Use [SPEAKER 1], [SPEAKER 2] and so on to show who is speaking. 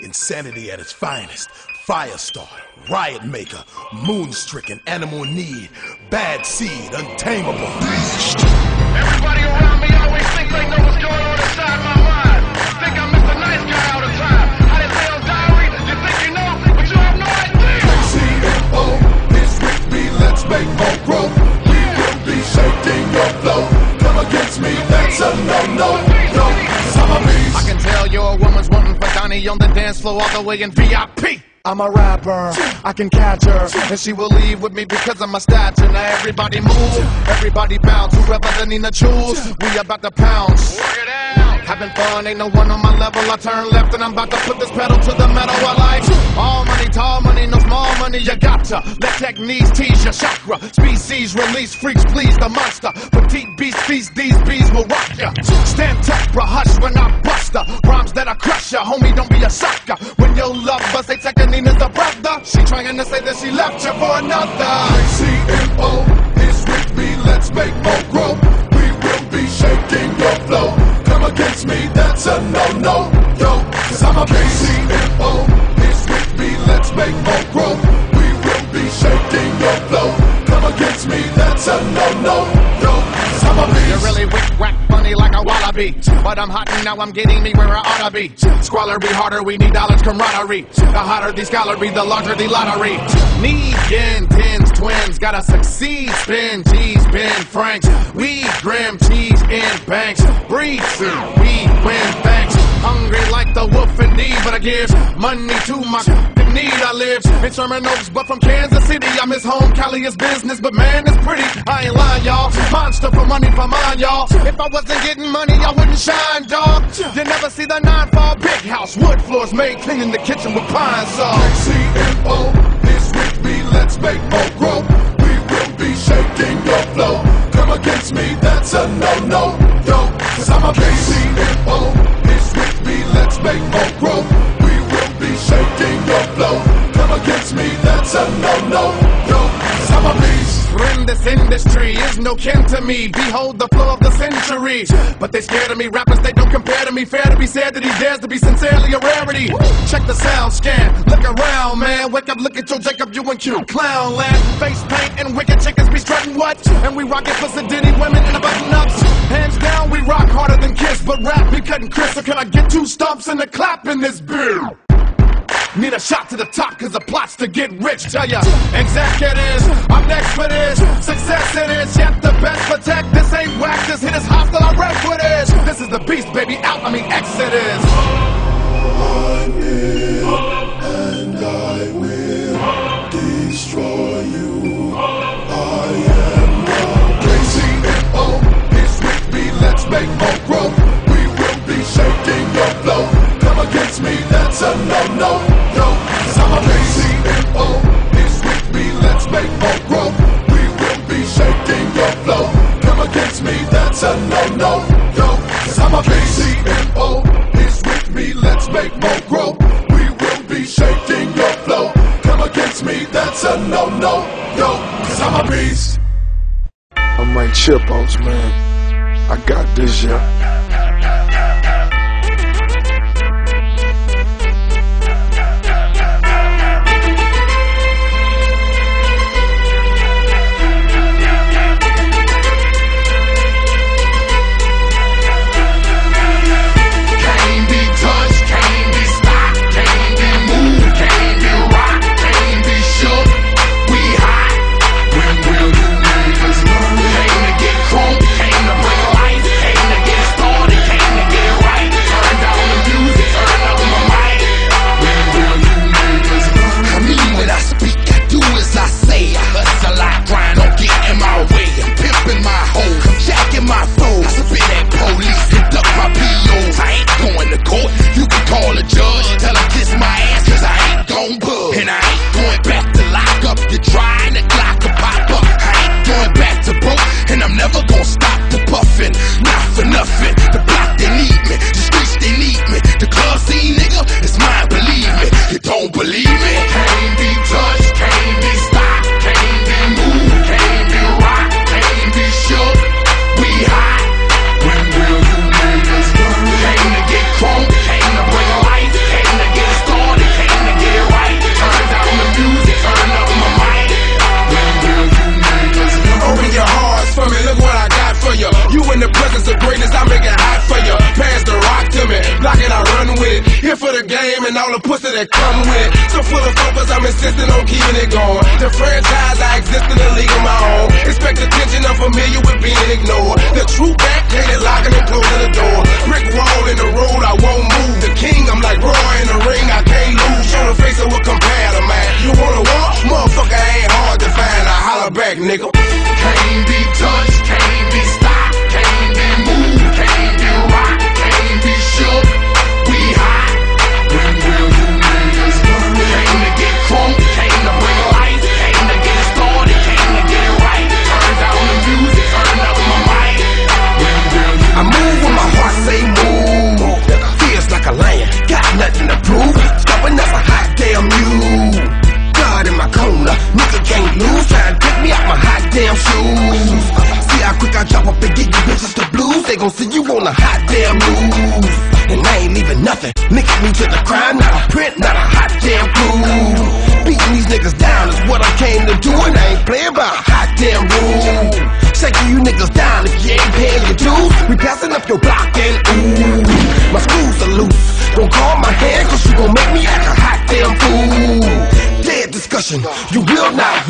[SPEAKER 1] Insanity at its finest. Firestarter, riot maker, moon-stricken, animal need, bad seed, untamable.
[SPEAKER 2] Everybody around me always think they know what's going on inside my mind. Think I'm Mr. Nice Guy all the time. I didn't say on diary, you think you know, but you have no idea.
[SPEAKER 3] CMO is with me, let's make more growth. We will be shaking your flow. Come against me, that's a no-no. No, cause I'm a beast.
[SPEAKER 2] I can tell your woman's wanting Donnie on the dance floor all the way in VIP. I'm a rapper, I can catch her, and she will leave with me because of my stature. Now everybody move, everybody bounce, whoever the Nina choose, we about to pounce. Having fun, ain't no one on my level. I turn left and I'm about to put this pedal to the metal. I like all money, tall money, no small money. You gotcha. Let techniques tease your chakra. Species release freaks, please the monster. Petite beast feast, these bees will rock ya. Stand tough, bruh, hush when I trying to say that she left you for another. Wallaby. But I'm hot and now I'm getting me where I oughta be. Squalor be harder, we need dollars camaraderie. The hotter the scholar be, the larger the lottery. Need yen, tens, twins, gotta succeed. Spin G's, Ben Franks. We grim cheese in banks. Breathe soon, we win thanks. Hungry like the wolf indeed, but I give money to my need. I live in Sherman Oaks, but from Kansas City. I miss home, Cali is business, but man, it's pretty. I ain't lying, y'all. Monster for money for mine, y'all. If I wasn't getting money, I wouldn't shine, dog. You never see the nine fall big house, wood floors made, cleaning the kitchen with pine saw.
[SPEAKER 3] CMO is with me, let's make more growth. We will be shaking your flow. Come against me, that's a no-no. Yo, cause I'm a beast. CMO
[SPEAKER 2] kin to me. Behold the flow of the century. But they scared of me. Rappers, they don't compare to me. Fair to be said that he dares to be sincerely a rarity. Check the sound scan. Look around, man. Wake up, look at your Jacob, you and Q. Clown land. Face paint and wicked chickens be strutting what? And we rock it for Sedini women in the button ups. Hands down, we rock harder than Kiss. But rap be cutting Chris. So can I get two stomps and a clap in this beer? Need a shot to the top cause the plot's to get rich. Tell ya, is. I'm next for this. Success it is. Yet the best protect. This
[SPEAKER 3] that's a no-no. Yo, cause I'm a beast.
[SPEAKER 4] I'm Mike Chipos, man. I got this, yeah.
[SPEAKER 3] Here for the game and all the pussy that come with. So full of focus, I'm insisting on keeping it going. The franchise, I exist in a league of my own. Expect attention, I'm familiar with being ignored. The true back, it locking and closing the door. Brick wall in the road, I won't move. The king, I'm like Roy in the ring, I can't lose. Show the face of compare to man. You wanna walk? Motherfucker ain't hard to find. I holler back, nigga. Damn you. God in my corner, nigga can't lose. Try to take me out my hot damn shoes. See how quick I drop up and get you bitches the blues. They gon' see you on a hot damn move. And I ain't leaving nothing. Linking me to the crime, not a print, not a hot damn clue. Beating these niggas down is what I came to do, and I ain't playing by a hot damn rule. Shaking you niggas down if you ain't paying your dues. We passing up your block discussion, you will not